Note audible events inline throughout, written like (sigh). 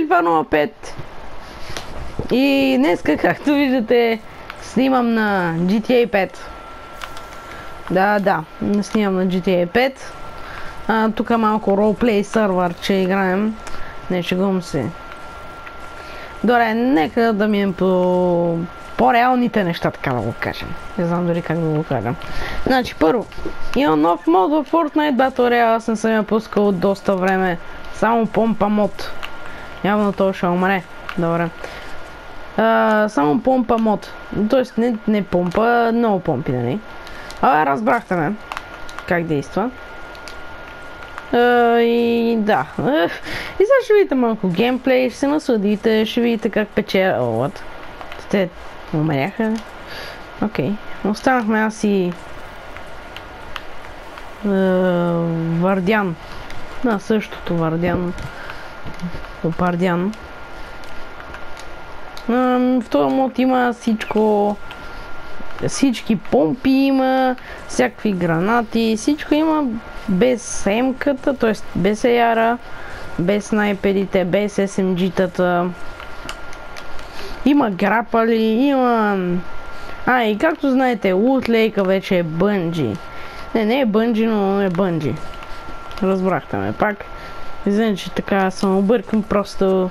05 и днеска, както виждате, снимам на GTA 5. Да, да, снимам на GTA 5. А, тук е малко ролплей сървър, че играем. Не шегувам се. Добре, нека да минем по по-реалните неща, така да го кажем. Не знам дори как да го кажем. Значи, първо, има нов мод в Fortnite Battle Royale, аз не съм я пускал от доста време. Само помпа мод. Явно то ще умре. Добре. А, само помпа мод. Тоест не, не помпа, много помпи, нали? А, разбрахте ме. Как действа. А, и да. (laughs) И сега ще видите малко геймплей, ще се насладите, ще видите как пече... О, what? Те умряха. Окей. Okay. Останахме аз и... Вардян. Да, същото Вардян. Опардян. В този мод има всичко. Всички помпи има, всякакви гранати, всичко има без семката, т.е. без AR, без снайперите, без SMG-тата. Има грапали, има... А, и както знаете, Лутлейка вече е бънджи. Не, не е бънджи, но е бънджи. Разбрахте ме пак. Извинете, че така съм объркан, просто...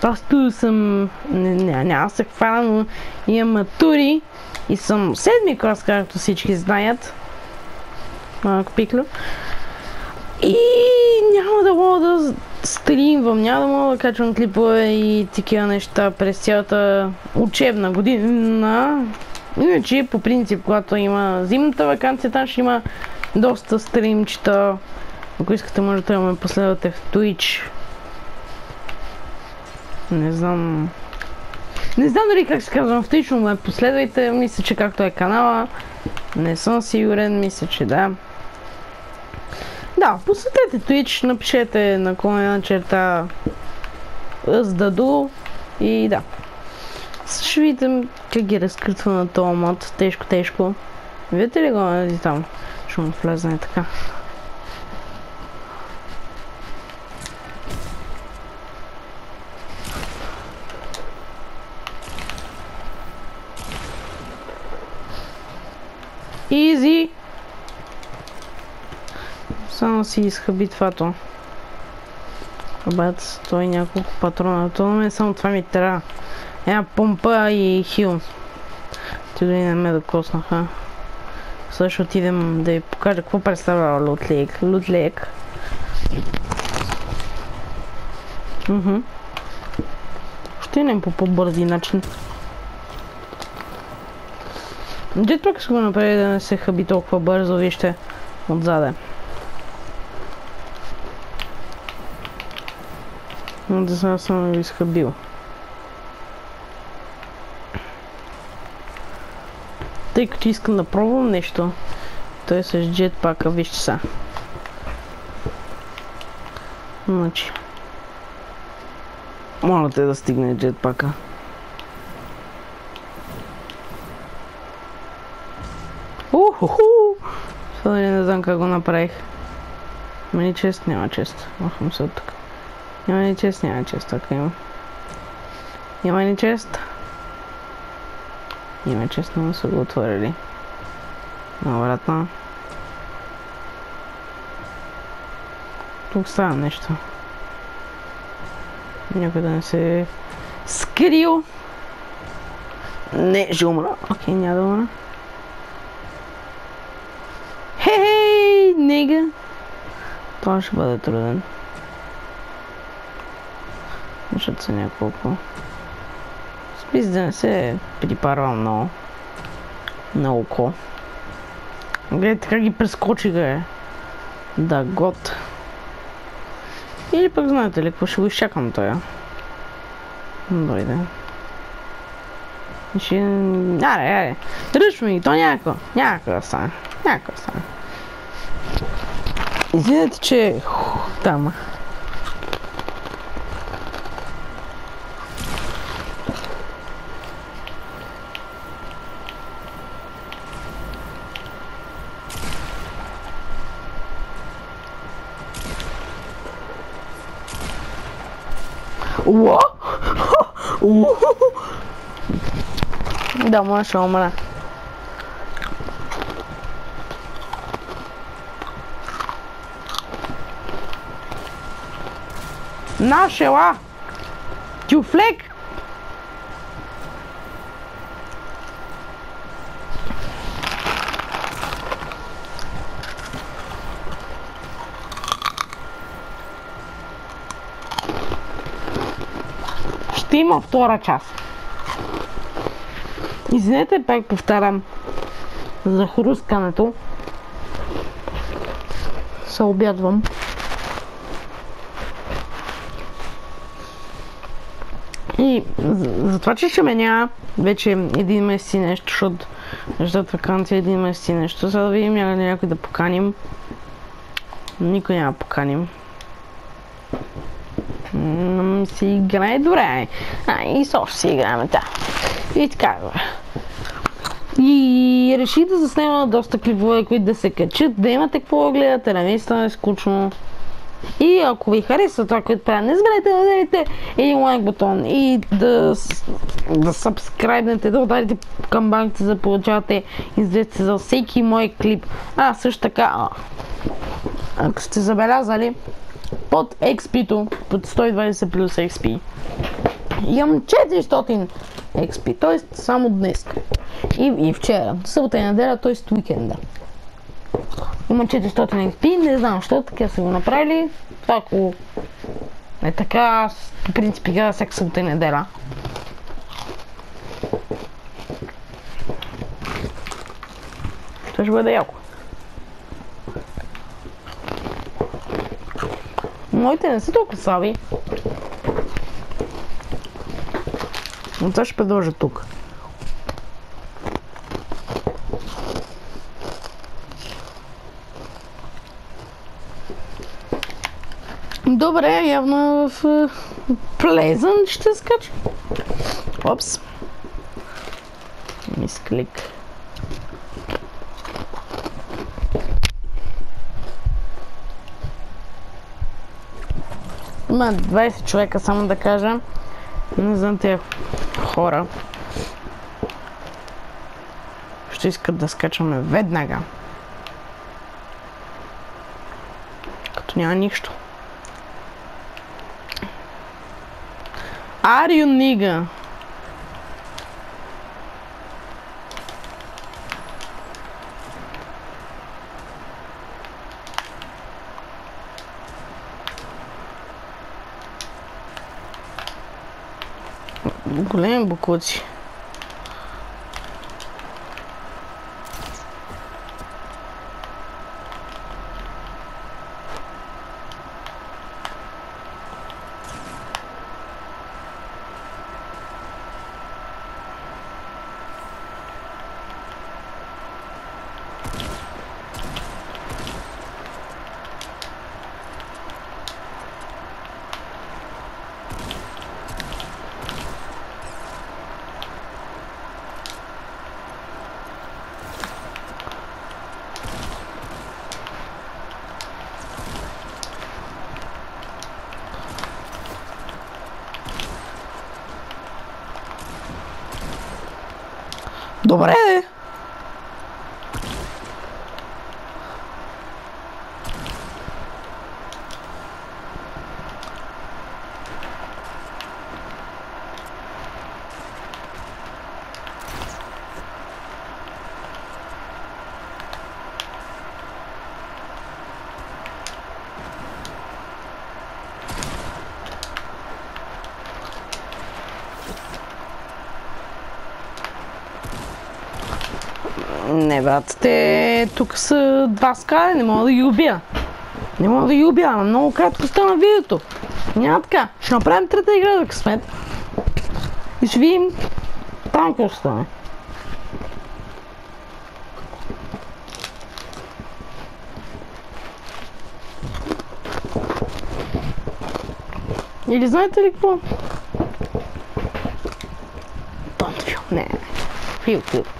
Просто съм... Не, няма се хвана, но имам матури и съм седми клас, както всички знаят. Малко пиклю. И няма да мога да стримвам, няма да мога да качвам клипове и такива неща през цялата учебна година. Иначе, по принцип, когато има зимната вакансия, там ще има доста стримчета. Ако искате, може да ме последвате в Twitch. Не знам... Не знам дали как се казвам в Twitch, но ме последвайте. Мисля, че както е канала. Не съм сигурен, мисля, че да. Да, посетете Twitch, напишете на на черта сдаду и да. Ще видите как ги разкритва на този мод. Тежко, тежко. Видите ли го там? Ще му влезне така. Изи! Само си иска битвато. Обаче той няколко патрона. Това ме само това ми трябва. Една помпа и хил. Ти дори не ме докоснаха. Ще отидем да ви покажа какво представлява лутлейк. Лутлейк. Мхм. Ще не по по-бързи начин. Джетпак ще го направи да не се хаби толкова бързо, вижте, отзаде. Но да сега съм ви изхабил. Тъй като искам да пробвам нещо, той е с джетпака, вижте са. Значи. Моля те да стигне джетпака. Това не знам как го направих. Има ни чест? Няма чест. Махам се от тук. Има ни чест? Няма чест. Така има. Има ни чест? Има чест, но са го отворили. Обратно. Тук става нещо. Някой да не се скрил. Не, ще умра. Окей, няма да умра. Това ще бъде труден. Защото са няколко. Спис да не се припарвам много. На око. Гледайте как ги прескочиха е. Да, год. Или пък знаете ли, какво ще го изчакам тоя. Дойде. Ще... Аре, аре. Ръч ми, то някакво. Някакво да стане. Някакво да стане. Извинете, че... Там. Уа? Уу. (laughs) Да, може ще умра. Нашела! Тюфлек! Ще има втора част. Извинете, пак повтарям за хрускането. Се обядвам. И за, за това, че ще ме няма вече един месец и нещо, защото защото вакансия един месец и нещо, за да видим някой да поканим. Никой няма да поканим. М, си играе добре. А, и с още си играем та. И така, бе. И реших да заснема доста клипове, които да се качат, да имате какво да гледате, да ви стане скучно. И ако ви харесва това, което правя, не забравяйте да ударите един лайк бутон и да, да сабскрайбнете, да ударите камбанките, за да получавате известие за всеки мой клип. А, също така, ако сте забелязали, под XP-то, под 120 плюс XP, имам 400 XP, т.е. само днес. И, и вчера, събота и неделя, т.е. уикенда. Има 400 XP, не знам защо така са го направили. Това ако е така, аз по принцип играя всяка събота и неделя. Това ще бъде яко. Моите не са толкова слаби. Но това ще продължа тук. Добре, явно в е, Плезън ще скача. Опс. Мисклик. Има 20 човека, само да кажа. Не знам тези хора. Ще искат да скачаме веднага. Като няма нищо. Are you nigga? Lembro, coach. Добре. Брат, те тук са два скари, не мога да ги убия. Не мога да ги убия, но много кратко стана видеото. Няма така. Ще направим трета игра за късмет. И ще видим там какво ще стане. Или знаете ли какво? Don't feel, не. Feel, feel.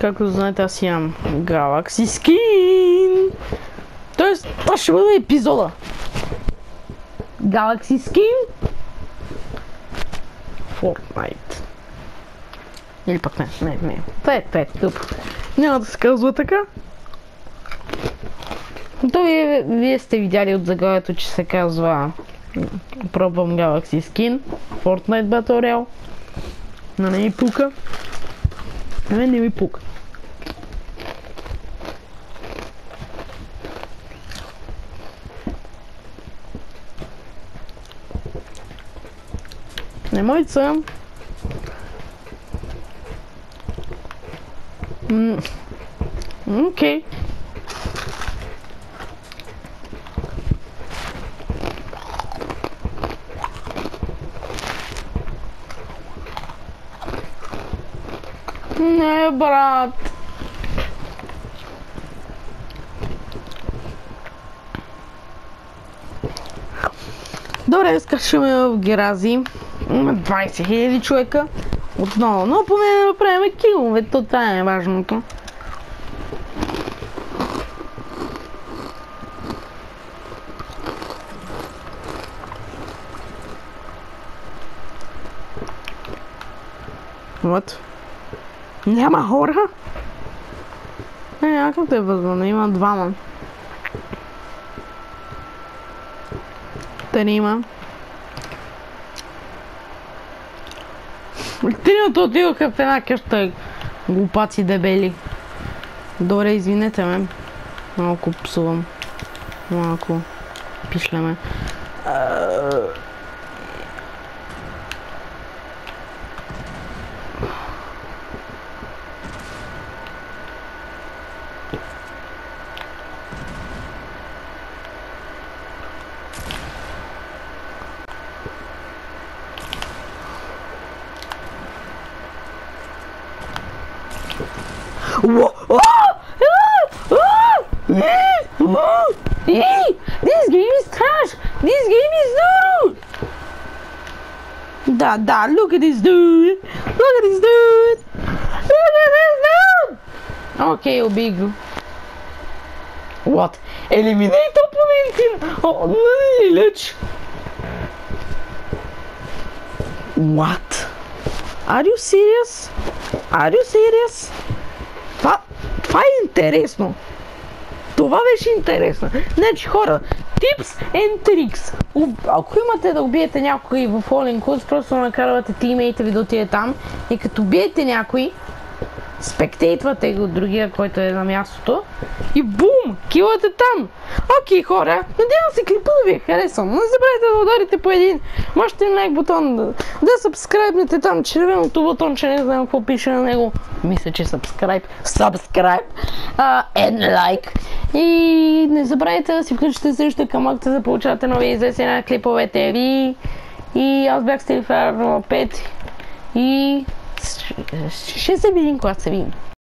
Както знаете, аз имам Galaxy Skin. Тоест, това ще бъде епизода. Galaxy Skin. Fortnite. Или пък не, не, не. Това е, това е тъпо. Няма да се казва така. То вие, вие сте видяли от заглавието, че се казва Пробвам Galaxy Skin, Fortnite Battle Royale. Не ми пука. На мен не ми пука. Не мојца. М, Окей. Не, брат. Добре, скачаме в Герази. Има 20 000 човека. Отново, но поне да направим килове, то това е важното. Вот. Няма хора? Не, няма как да е възможно, има двама. Трима. Тримата отидоха в една къща глупаци дебели. Добре, извинете ме. Малко псувам. Малко пишляме. This game is trash! This game is dude! Da da, look at this dude! Look at this dude! Look at this dude! Ok, o Big. What? Eliminate opponent! Oh, village! What? Are you serious? Are you serious? Това, е интересно. Това беше интересно. Значи хора, tips and tricks. Ако имате да убиете някой в Fallen Coast, просто накарвате тимейта ви да отиде там и като убиете някой, спектейтвате го другия, който е на мястото и бум! Килът е там! Окей, хора, надявам се клипа да ви е харесал. Не забравяйте да ударите по един мощен лайк бутон, да, да сабскрайбнете там червеното бутон, че не знам какво пише на него. Мисля, че subscribe uh, and like. И не забравяйте да си включите също камъкта, за да получавате нови известия на клиповете ви. И аз бях Стилифер 05 и ще се видим, когато се видим.